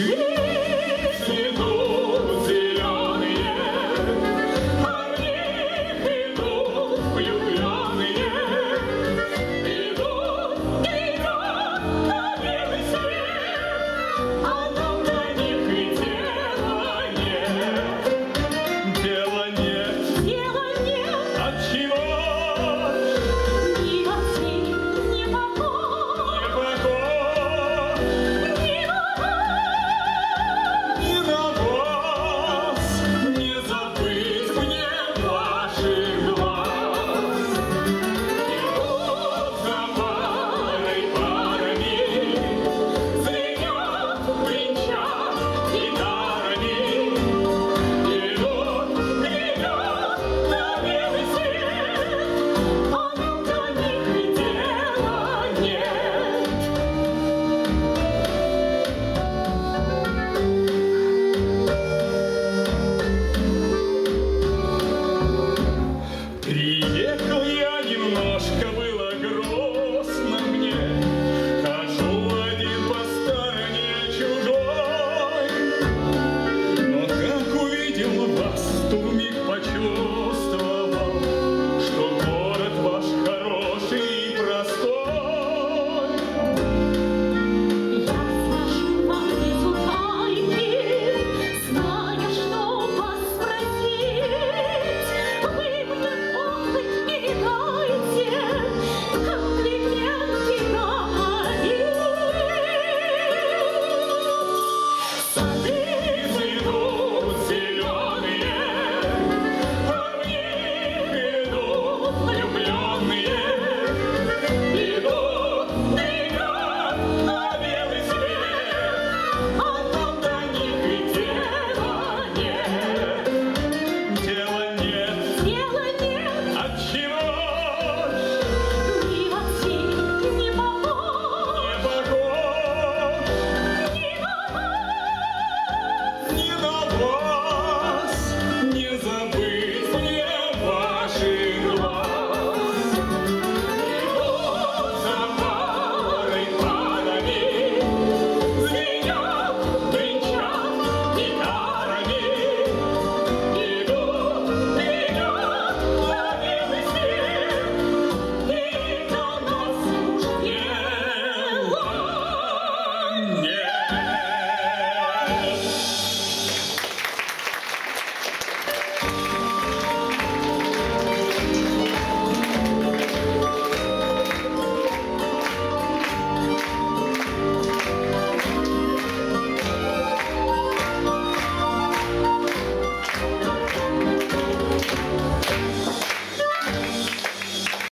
Oh, no. you.